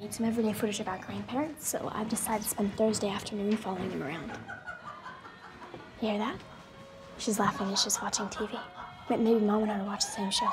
Need some everyday footage of our grandparents, so I've decided to spend Thursday afternoon following them around. You hear that? She's laughing as she's watching TV. Maybe Mom and I watch the same shows.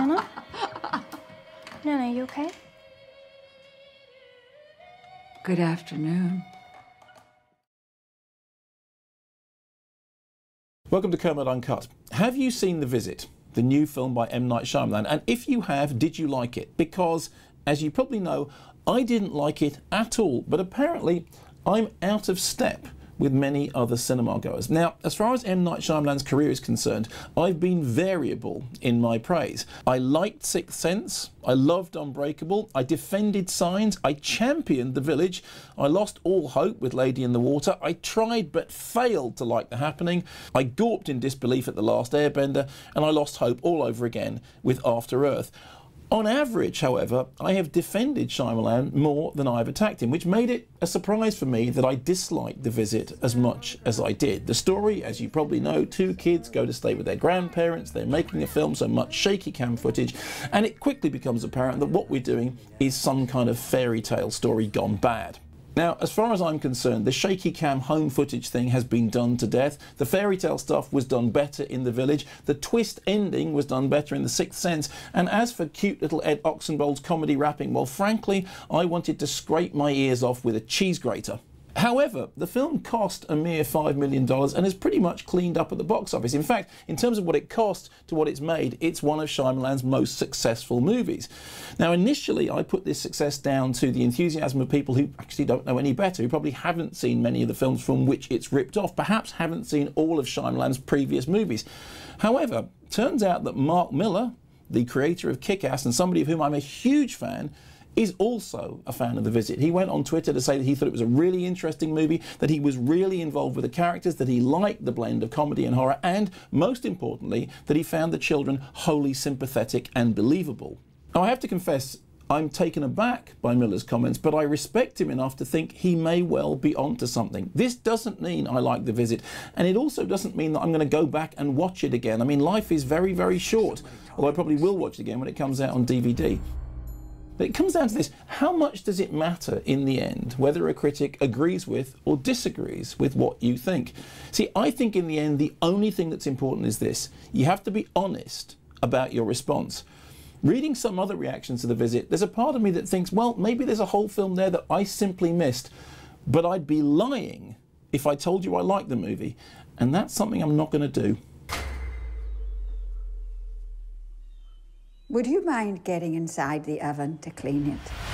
Nana? Nana, you okay? Good afternoon. Welcome to Kermode Uncut. Have you seen The Visit, the new film by M. Night Shyamalan? And if you have, did you like it? Because, as you probably know, I didn't like it at all, but apparently I'm out of step with many other cinema goers. Now, as far as M. Night Shyamalan's career is concerned, I've been variable in my praise. I liked Sixth Sense, I loved Unbreakable, I defended Signs, I championed The Village, I lost all hope with Lady in the Water, I tried but failed to like The Happening, I gawped in disbelief at The Last Airbender, and I lost hope all over again with After Earth. On average, however, I have defended Shyamalan more than I've attacked him, which made it a surprise for me that I disliked The Visit as much as I did. The story, as you probably know, two kids go to stay with their grandparents, they're making a film, so much shaky cam footage, and it quickly becomes apparent that what we're doing is some kind of fairy tale story gone bad. Now, as far as I'm concerned, the shaky cam home footage thing has been done to death. The fairy tale stuff was done better in The Village. The twist ending was done better in The Sixth Sense. And as for cute little Ed Oxenbould's comedy rapping, well, frankly, I wanted to scrape my ears off with a cheese grater. However, the film cost a mere $5 million and has pretty much cleaned up at the box office. In fact, in terms of what it cost to what it's made, it's one of Shyamalan's most successful movies. Now, initially, I put this success down to the enthusiasm of people who actually don't know any better, who probably haven't seen many of the films from which it's ripped off, perhaps haven't seen all of Shyamalan's previous movies. However, turns out that Mark Millar, the creator of Kick-Ass and somebody of whom I'm a huge fan, is also a fan of The Visit. He went on Twitter to say that he thought it was a really interesting movie, that he was really involved with the characters, that he liked the blend of comedy and horror, and most importantly, that he found the children wholly sympathetic and believable. Now, I have to confess, I'm taken aback by Millar's comments, but I respect him enough to think he may well be onto something. This doesn't mean I like The Visit, and it also doesn't mean that I'm going to go back and watch it again. I mean, life is very, very short, although I probably will watch it again when it comes out on DVD. But it comes down to this how much does it matter in the end whether a critic agrees with or disagrees with what you think? See, I think in the end, the only thing that's important is this you have to be honest about your response. Reading some other reactions to the visit, there's a part of me that thinks, well, maybe there's a whole film there that I simply missed, but I'd be lying if I told you I liked the movie, and that's something I'm not going to do. Would you mind getting inside the oven to clean it?